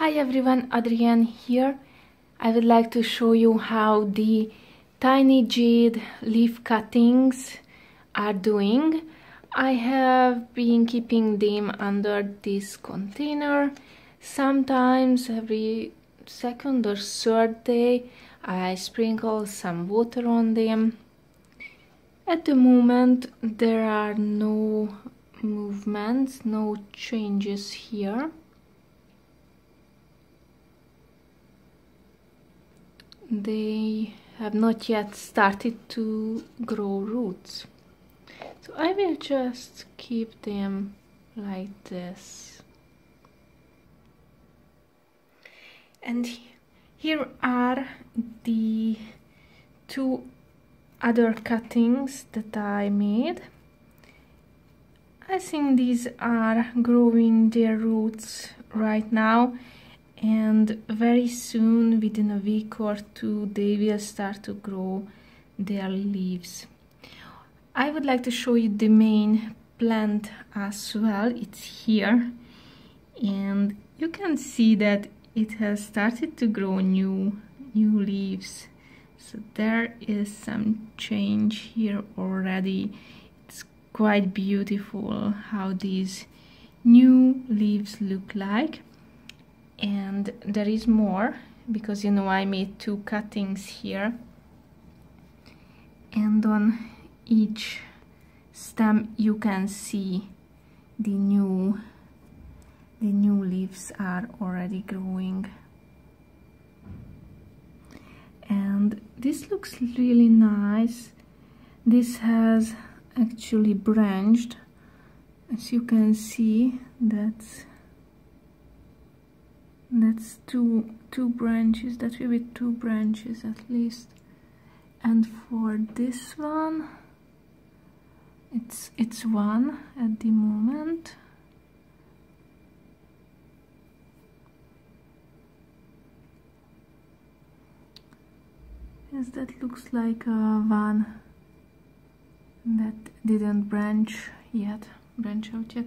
Hi everyone, Adrienn here. I would like to show you how the tiny jade leaf cuttings are doing. I have been keeping them under this container. Sometimes every second or third day I sprinkle some water on them. At the moment there are no movements, no changes here. They have not yet started to grow roots. So I will just keep them like this. And here are the two other cuttings that I made. I think these are growing their roots right now and very soon within a week or two they will start to grow their leaves. I would like to show you the main plant as well. It's here. And you can see that it has started to grow new new leaves. So there is some change here already. It's quite beautiful how these new leaves look like and there is more because you know I made two cuttings here. And on each stem you can see the new the new leaves are already growing. And this looks really nice. This has actually branched. As you can see that's that's two two branches that will be two branches at least. And for this one it's it's one at the moment. Yes that looks like a one that didn't branch yet branch out yet.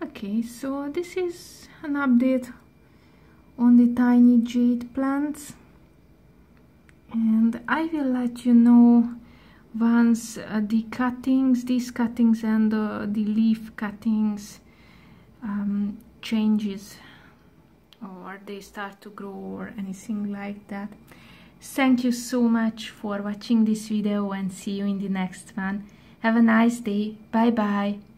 Okay so this is an update on the tiny jade plants and I will let you know once uh, the cuttings, these cuttings and uh, the leaf cuttings um, changes or they start to grow or anything like that. Thank you so much for watching this video and see you in the next one. Have a nice day. Bye bye.